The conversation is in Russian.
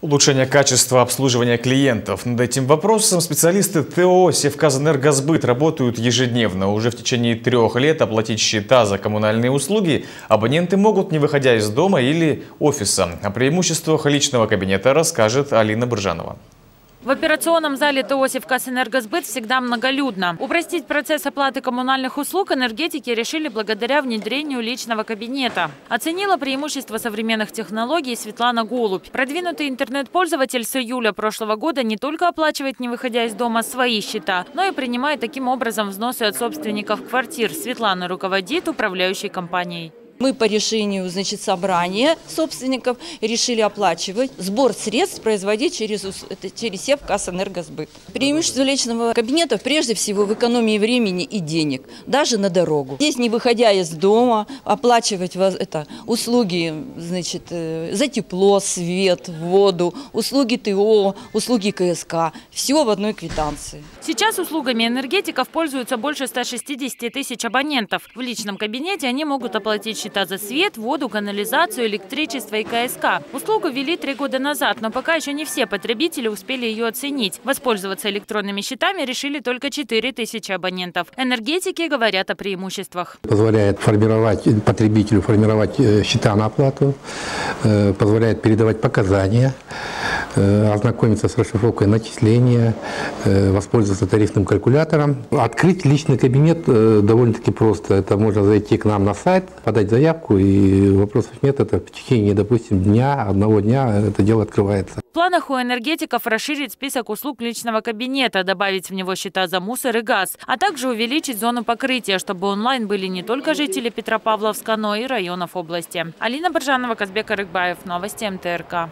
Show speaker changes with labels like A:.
A: Улучшение качества обслуживания клиентов. Над этим вопросом специалисты ТО «Севказэнергосбыт» работают ежедневно. Уже в течение трех лет оплатить счета за коммунальные услуги абоненты могут, не выходя из дома или офиса. О преимуществах личного кабинета расскажет Алина Бржанова.
B: В операционном зале ТО «Севкасэнергосбыт» всегда многолюдно. Упростить процесс оплаты коммунальных услуг энергетики решили благодаря внедрению личного кабинета. Оценила преимущество современных технологий Светлана Голубь. Продвинутый интернет-пользователь с июля прошлого года не только оплачивает, не выходя из дома, свои счета, но и принимает таким образом взносы от собственников квартир. Светлана руководит управляющей компанией.
C: Мы по решению значит, собрания собственников решили оплачивать сбор средств производить через, через Севкас Энергосбыт. Преимущество личного кабинета прежде всего в экономии времени и денег, даже на дорогу. Здесь не выходя из дома, оплачивать это, услуги значит, э, за тепло, свет, воду, услуги ТО, услуги КСК. Все в одной квитанции.
B: Сейчас услугами энергетиков пользуются больше 160 тысяч абонентов. В личном кабинете они могут оплатить счета за свет, воду, канализацию, электричество и КСК. Услугу ввели три года назад, но пока еще не все потребители успели ее оценить. Воспользоваться электронными счетами решили только 4 тысячи абонентов. Энергетики говорят о преимуществах.
D: Позволяет формировать потребителю формировать э, счета на оплату, э, позволяет передавать показания, ознакомиться с расшифровкой начисления, воспользоваться тарифным калькулятором. Открыть личный кабинет довольно-таки просто. Это можно зайти к нам на сайт, подать заявку заявку, и вопросов нет. Это в течение, допустим, дня, одного дня это дело открывается.
B: В планах у энергетиков расширить список услуг личного кабинета, добавить в него счета за мусор и газ, а также увеличить зону покрытия, чтобы онлайн были не только жители Петропавловска, но и районов области. Алина Боржанова, Казбек Арыкбаев. Новости МТРК.